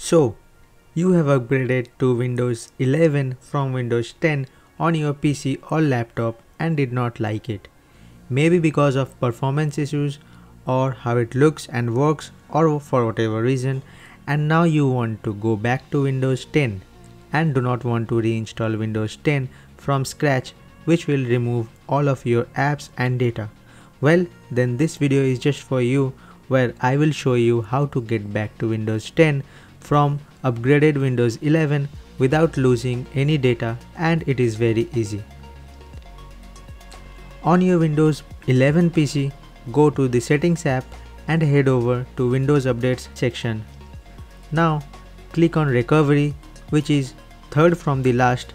So, you have upgraded to Windows 11 from Windows 10 on your PC or laptop and did not like it. Maybe because of performance issues or how it looks and works or for whatever reason and now you want to go back to Windows 10 and do not want to reinstall Windows 10 from scratch which will remove all of your apps and data. Well then this video is just for you where I will show you how to get back to Windows 10 from upgraded Windows 11 without losing any data and it is very easy. On your Windows 11 PC, go to the settings app and head over to Windows Updates section. Now click on recovery which is third from the last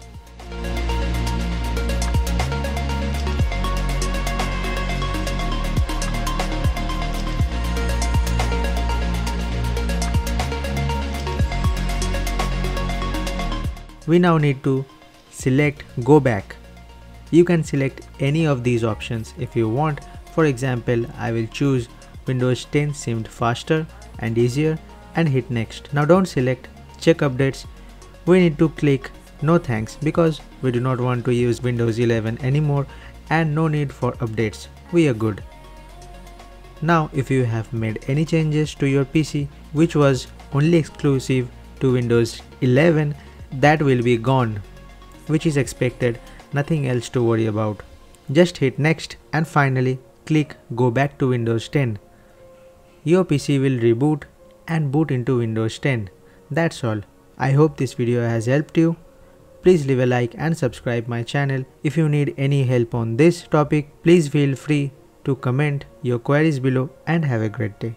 we now need to select go back. You can select any of these options if you want. For example, I will choose Windows 10 seemed faster and easier and hit next. Now don't select check updates. We need to click no thanks because we do not want to use Windows 11 anymore and no need for updates. We are good. Now if you have made any changes to your PC which was only exclusive to Windows 11 that will be gone which is expected. Nothing else to worry about. Just hit next and finally click go back to windows 10 your pc will reboot and boot into windows 10 that's all. I hope this video has helped you. Please leave a like and subscribe my channel. If you need any help on this topic please feel free to comment your queries below and have a great day